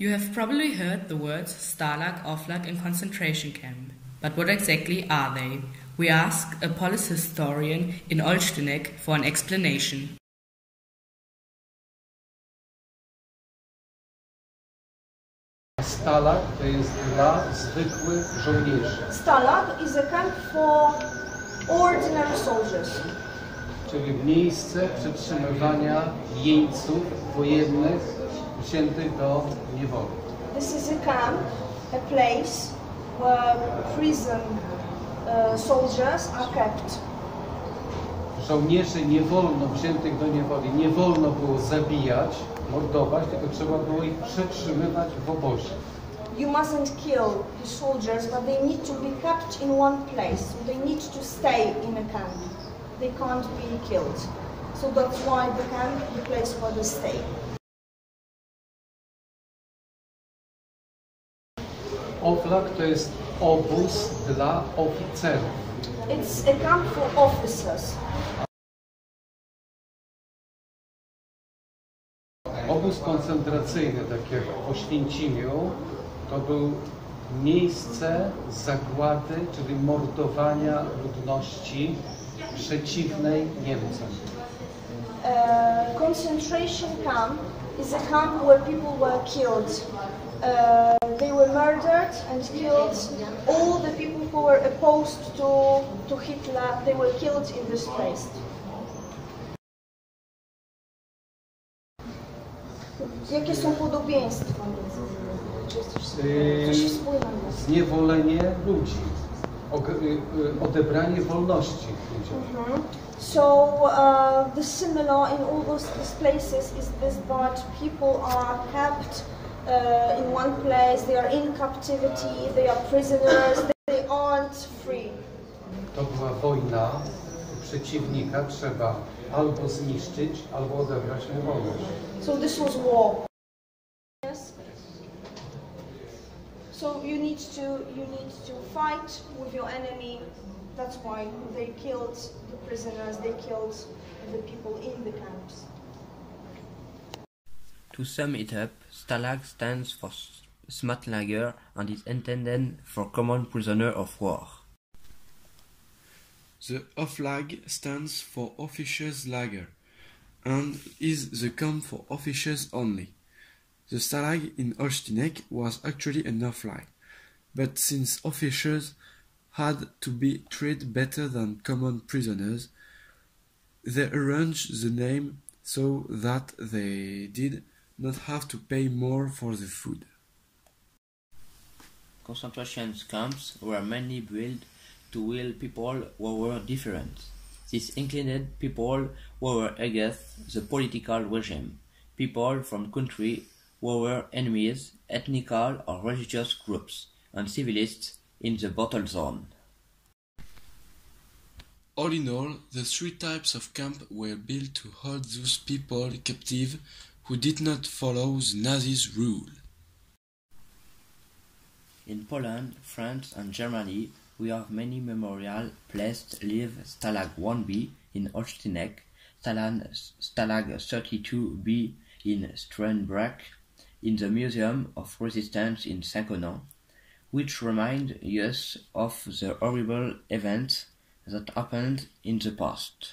You have probably heard the words Stalag, Oflag, and concentration camp. But what exactly are they? We ask a police historian in Olsztynek for an explanation. Stalag to jest dla zwykłych żołnierzy, Stalag is a camp for ordinary soldiers. czyli miejsce przetrzymywania jeńców wojennych wziętych do niewoli. This is a camp, a place where prison uh, soldiers are kept. Żołnierzy nie wolno wziętych do niewoli, nie wolno było zabijać, mordować, tylko trzeba było ich przetrzymywać w obozie. You mustn't kill the soldiers, but they need to be kept in one place. So they need to stay in a camp. They can't be killed. So that's why the camp, the place where they stay. Oflak to jest obóz dla oficerów. It's a camp for officers. Obóz koncentracyjny, tak jak w Oświęcimiu, to był miejsce zagłady, czyli mordowania ludności przeciwnej Niemcom. Uh, concentration camp is a camp where people were killed. Uh, they were murdered and killed. All the people who were opposed to, to Hitler, they were killed in this place. Jakie są podobieństwa między nimi? Czy jest coś, wspólnego? Zniewolenie ludzi, og- y- y- odebranie wolności ludziom. Mhm. So uh, the similar in all those places is this that people are kept uh, in one place, they are in captivity, they are prisoners, they aren't free. To była wojna przeciwnika, trzeba albo zniszczyć, albo odebrać mu wolność. So this was war. Yes. So you need to you need to fight with your enemy. That's why they killed the prisoners. They killed the people in the camps. To sum it up, Stalag stands for S- Stammlager and is intended for common prisoner of war. The Oflag stands for Officers Lager and is the camp for officers only. The Stalag in Olsztynek was actually an Oflag, but since officers had to be treated better than common prisoners, they arranged the name so that they did not have to pay more for the food. Concentration camps were mainly built to will people who were different. This included people who were against the political regime, people from countries who were enemies, ethnical or religious groups, and civilists in the battle zone. All in all, the three types of camp were built to hold those people captive who did not follow the Nazis' rule. In Poland, France, and Germany, we have many memorial placed live Stalag 1B in Olsztynek, Stalag, Stalag 32B in Stukenbrock, in the Museum of Resistance in Saint-Connan, which remind us of the horrible events that happened in the past.